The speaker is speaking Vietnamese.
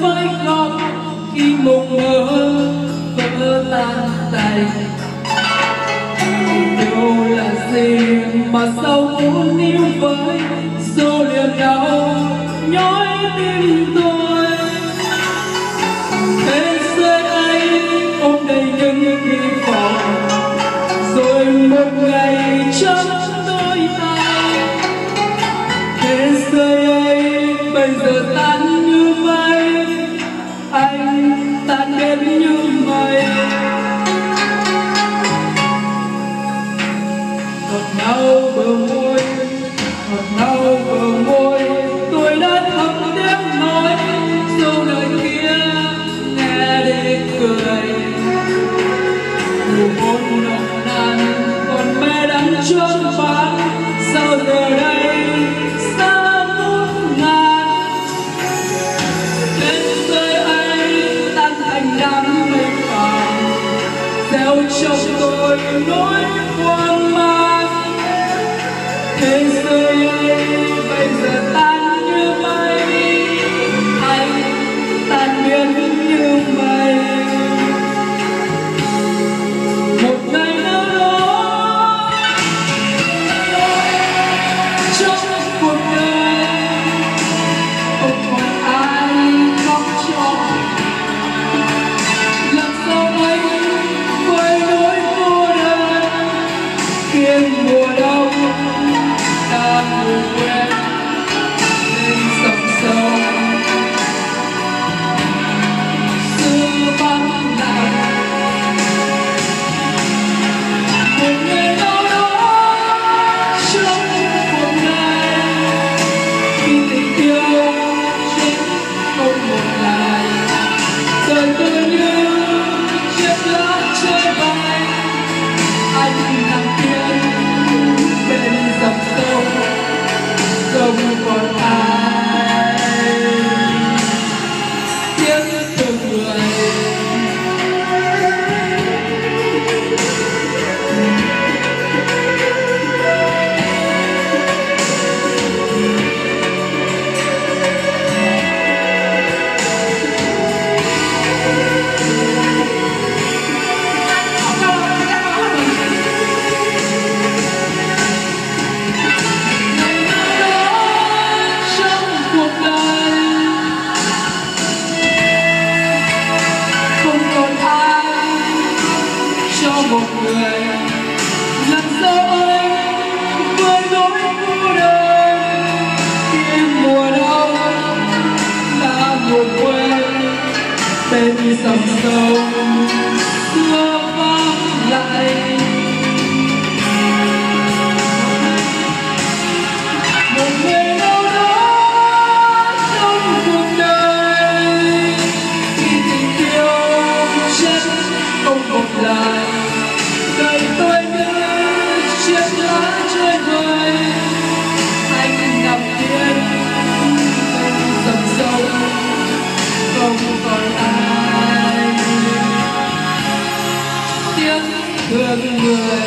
với con khi mộng mơ vỡ tan tành yêu là gì mà sao muốn yêu với dù liền đau nhói tim tôi. Thế giới ấy ôm đầy những hy vọng, rồi một ngày trong tôi tay. Thế giới anh bây giờ tan như mây anh tan biến như mây gieo trong tôi nỗi hoang mang thế giới where người làm sao anh với nỗi cô đơn. Khi mùa đông là mùa quê bên dòng sông, xưa vang lại. Yeah.